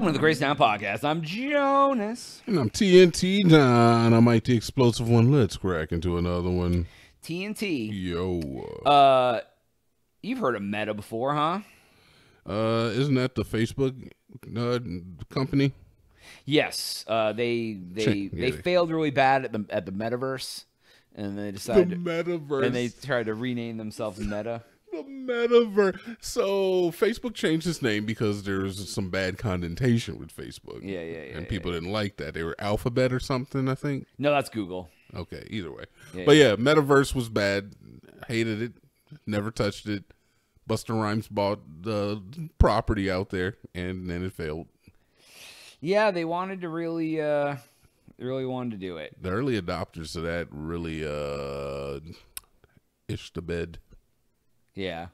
Welcome to the Crazy Town Podcast. I'm Jonas. And I'm TNT John. I'm might the explosive one. Let's crack into another one. TNT. Yo. Uh, you've heard of Meta before, huh? Uh, isn't that the Facebook uh, company? Yes. Uh, they they Yeah, they they- failed really bad at the at the metaverse, and they decided the metaverse. and they tried to rename themselves Meta. The metaverse. So Facebook changed its name because there was some bad connotation with Facebook. Yeah, yeah, yeah. and yeah. people didn't like that. They were Alphabet or something, I think. No, that's Google. Okay, either way. Yeah, but yeah, Metaverse was bad. Hated it. Never touched it. Busta Rhymes bought the property out there, and then it failed. Yeah, they wanted to really uh really wanted to do it. The early adopters of that really uh ish the bed. Yeah.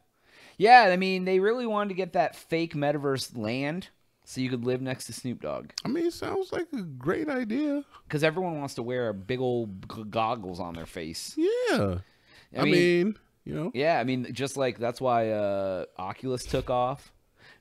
Yeah, I mean, they really wanted to get that fake metaverse land so you could live next to Snoop Dogg. I mean, it sounds like a great idea. Because everyone wants to wear a big old g- goggles on their face. Yeah. I I, mean- mean, you know, Yeah, I mean, just like that's why uh, Oculus took off.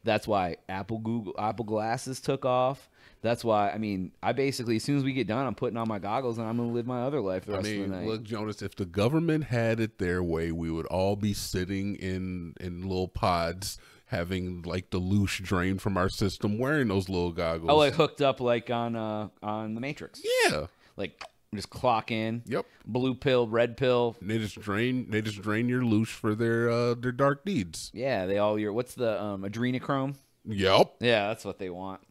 That's why Apple Google Apple glasses took off. That's why I mean, I basically as soon as we get done, I'm putting on my goggles and I'm gonna live my other life the I rest of the night. look, Jonas, if the government had it their way, we would all be sitting in in little pods having like the loose drain from our system wearing those little goggles. oh, like hooked up like on uh on the Matrix. yeah. Like just clock in. Yep. Blue pill, red pill. They just drain. They just drain your loose for their uh their dark deeds. Yeah, they all your what's the um adrenochrome? Yep. Yeah, that's what they want.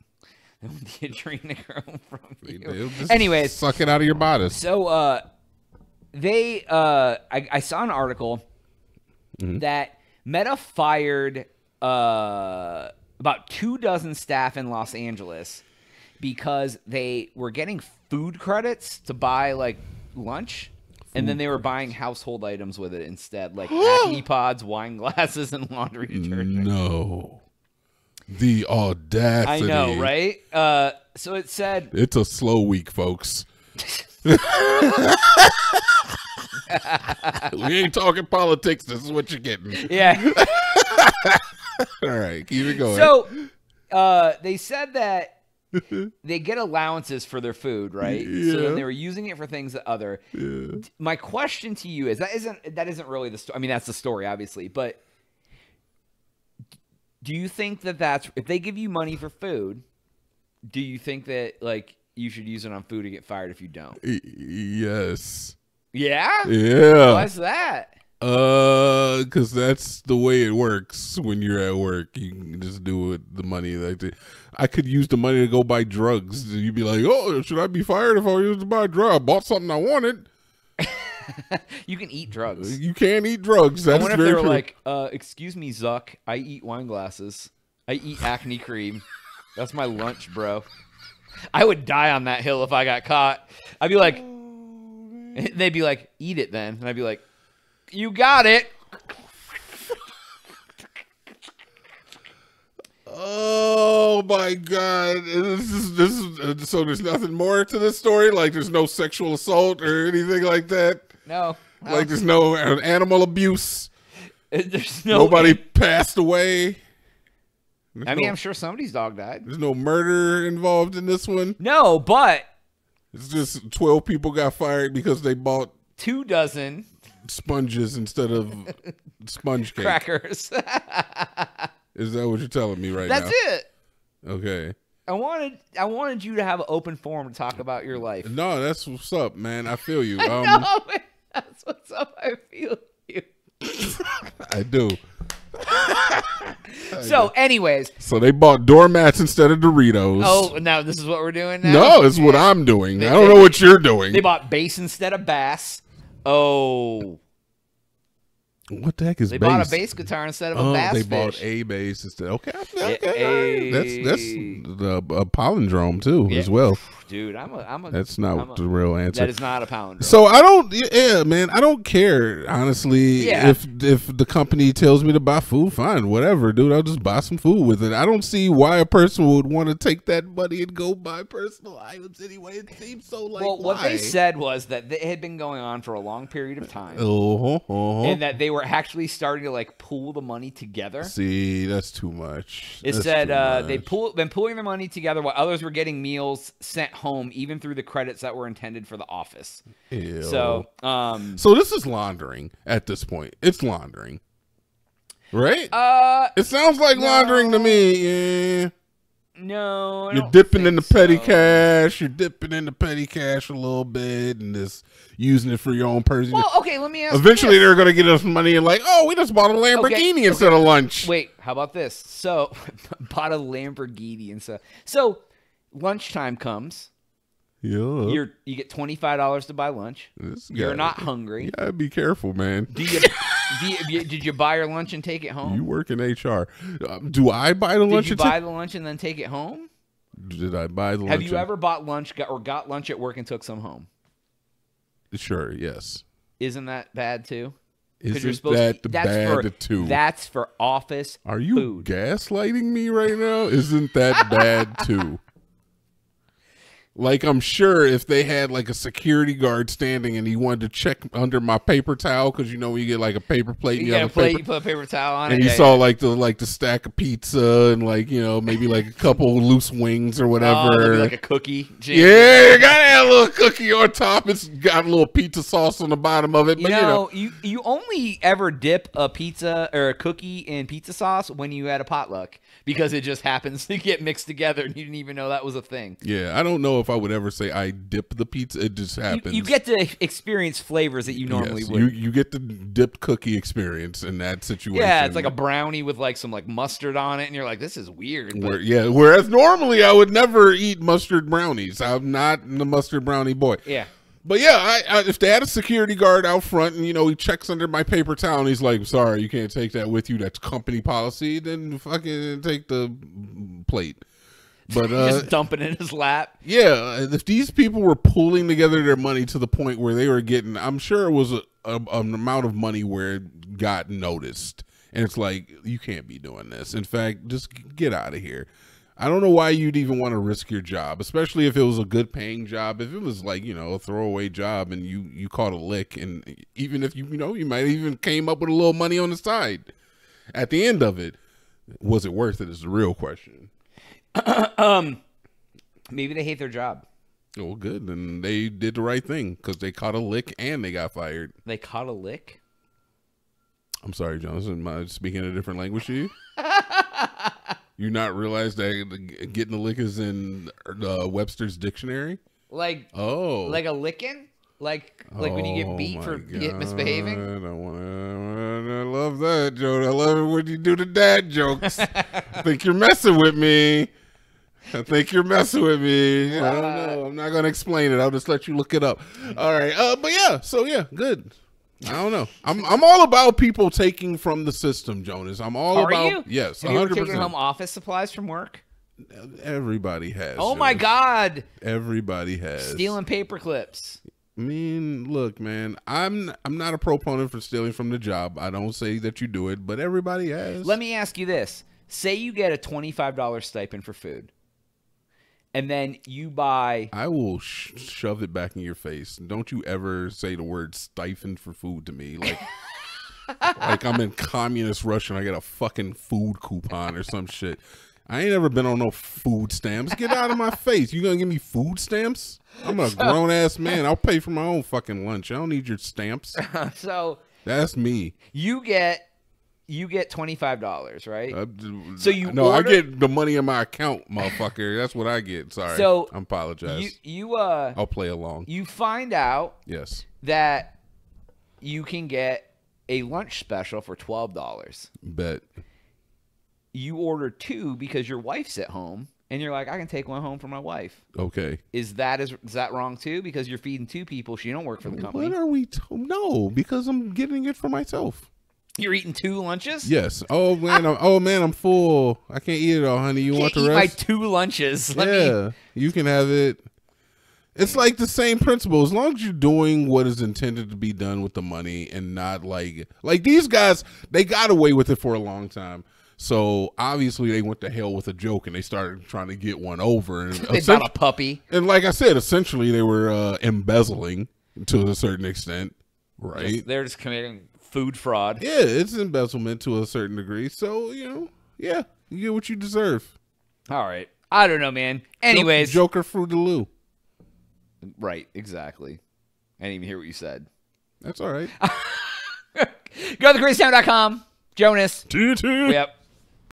They want the adrenochrome from They- you. Anyways, suck it out of your bodice. So uh they uh I, I saw an article that Meta fired uh about two dozen staff in Los Angeles because they were getting food credits to buy like lunch and then they were buying household items with it instead, like acne pods, wine glasses, and laundry detergent. No. The audacity. I know, right? Uh, so it said It's a slow week, folks. we ain't talking politics. This is what you're getting. yeah. All right, keep it going. So uh, they said that they get allowances for their food, right? So Yeah. then they were using it for things that other. My question to you is that isn't that isn't really the story. I mean, that's the story, obviously, but do you think that that's if they give you money for food, do you think that like you should use it on food to get fired if you don't? Yes. Yeah. Yeah. Why's that? Uh, because that's the way it works when you're at work. You can just do it. The money, like I could use the money to go buy drugs. You'd be like, "Oh, should I be fired if I used to buy drugs? I bought something I wanted." You can eat drugs. You can't eat drugs. That's I wonder if they were true. like, uh, "Excuse me, Zuck. I eat wine glasses. I eat acne cream. That's my lunch, bro." I would die on that hill if I got caught. I'd be like, they'd be like, "Eat it then," and I'd be like, "You got it." Oh my god! This is this is uh, so. There's nothing more to this story. Like there's no sexual assault or anything like that. No, no. Like there's no animal abuse. there's no. Nobody passed away. There's I mean, no, I'm sure somebody's dog died. there's no murder involved in this one. No, but It's just twelve people got fired because they bought two dozen sponges instead of sponge cake. crackers. Is that what you're telling me right That's now? That's it. Okay. I wanted I wanted you to have an open forum to talk about your life. No, that's what's up, man. I feel you. I Um, know. That's what's up. I feel you. I do. So, anyways, So they bought doormats instead of Doritos. oh, now this is what we're doing now. no, it's what I'm doing. They- I don't they- know what you're doing. They bought bass instead of bass. Oh, what the heck is they bass? bought a bass guitar instead of a Oh, bass they fish. bought a bass instead. Okay, okay, A- that's that's a- the a palindrome too Yeah. as well. dude, I'm a, I'm a. That's not I'm a- the real answer. That is not a palindrome. So I don't, yeah, man, I don't care honestly. Yeah. If if the company tells me to buy food, fine, whatever, dude. I'll just buy some food with it. I don't see why a person would want to take that money and go buy personal items anyway. It seems so like. well, what why? they said was that it had been going on for a long period of time, Oh, uh-huh. and that they were actually starting to like pool the money together. see, that's too much. It That's said uh, they much. pull, been pulling their money together while others were getting meals sent home, even through the credits that were intended for the office. Ew. So, um, so this is laundering at this point. It's laundering, right? uh, it sounds like laundering to me. Yeah. No, I You're dipping in the petty so. cash. You're dipping in the petty cash a little bit and just using it for your own person. Well, okay, let me ask. Eventually, they're going to get us money and like, oh, we just bought a Lamborghini Okay, instead of lunch. Wait, how about this? So, bought a Lamborghini and so so lunchtime comes. Yeah, You're you get twenty five dollars to buy lunch. This You're guy- not hungry. Gotta be careful, man. Do you, you, you- did you buy your lunch and take it home? You work in HR. Um, do I buy the did lunch? you and buy the lunch and then take it home? Did I buy the lunch? Have you ever bought lunch got, or got lunch at work and took some home? Sure. Yes. Isn't that bad too? Isn't you're supposed that to. That's bad for too? that's for office. Are you food. gaslighting me right now? Isn't that bad too? Like I'm sure if they had like a security guard standing and he wanted to check under my paper towel because you know when you get like a paper plate and You you got a have a plate. paper, You put a paper towel on and it. you yeah, saw yeah. like the like the stack of pizza and like you know maybe like a couple loose wings or whatever. Oh, like a cookie. jam. yeah, you gotta have a little cookie on top. It's got a little pizza sauce on the bottom of it, but You but know, you, you only ever dip a pizza or a cookie in pizza sauce when you had a potluck because it just happens to get mixed together and you didn't even know that was a thing. yeah, I don't know if I would ever say I dip the pizza. It just You, happens. you get to experience flavors that you normally Yes, would. You you get the dipped cookie experience in that situation. yeah, it's like a brownie with like some like mustard on it, and you're like, this is weird. but- Where, yeah. Whereas normally I would never eat mustard brownies. I'm not the mustard brownie boy. yeah. But yeah, I, I, if they had a security guard out front and you know he checks under my paper towel and he's like, "Sorry, you can't take that with you. That's company policy." Then fucking take the plate. But uh, just dumping in his lap. yeah, if these people were pooling together their money to the point where they were getting, I'm sure it was a, a, an amount of money where it got noticed, and it's like you can't be doing this. In fact, just get out of here. I don't know why you'd even want to risk your job, especially if it was a good paying job. If it was like you know a throwaway job and you you caught a lick, and even if you you know you might even came up with a little money on the side at the end of it, was it worth it? Is the real question. Maybe they hate their job. Well, good. Then they did the right thing because they caught a lick and they got fired. They caught a lick. I'm sorry, Johnson. Am I speaking a different language to you? you not realize that getting a lick is in uh, Webster's dictionary? Like Oh, like a licking? Like like when you Oh, get beat for get misbehaving? I want. I love that, Joe. I love it when you do the dad jokes. I think you're messing with me. I think you're messing with me. I don't know. I'm not gonna explain it. I'll just let you look it up. All right. Uh, but yeah. So yeah, good. I don't know. I'm I'm all about people taking from the system, Jonas. I'm all Are about you? yes, Have you ever taken home office supplies from work? Everybody has. Oh my god. Everybody has. Stealing paper clips. I mean, look, man. I'm I'm not a proponent for stealing from the job. I don't say that you do it, but everybody has. Let me ask you this. Say you get a $25 stipend for food. And then you buy I will sh- shove it back in your face. Don't you ever say the word stipend for food to me, like like I'm in communist Russia and I get a fucking food coupon or some shit. I ain't ever been on no food stamps. Get out of my face. You gonna give me food stamps? I'm a grown ass man. I'll pay for my own fucking lunch. I don't need your stamps. so That's me. you get you get $25, right? Uh, So you no, I get the money in my account, motherfucker. That's what I get. Sorry. So, I apologize. you you uh I'll play along. you find out Yes. that you can get a lunch special for $12. Bet. You order two because your wife's at home and you're like I can take one home for my wife. Okay. Is that is, is that wrong too because you're feeding two people, she don't work for the company. What are we? No, because I'm getting it for myself. You're eating two lunches? Yes. Oh man. I'm, oh man. I'm full. I can't eat it all, honey. You want the my two lunches. Let me yeah. You can have it. It's like the same principle. As long as you're doing what is intended to be done with the money and not like like these guys, they got away with it for a long time. So obviously they went to hell with a joke and they started trying to get one over. And, They bought a puppy. and like I said, essentially they were uh, embezzling to a certain extent, right? They're just committing food fraud. Yeah, it's embezzlement to a certain degree. So you know, yeah, you get what you deserve. All right. I don't know, man. Anyways, Joker Fruit the Lou. right, exactly. I didn't even hear what you said. That's all right. Go to thecrazytown.com. Jonas. Yep.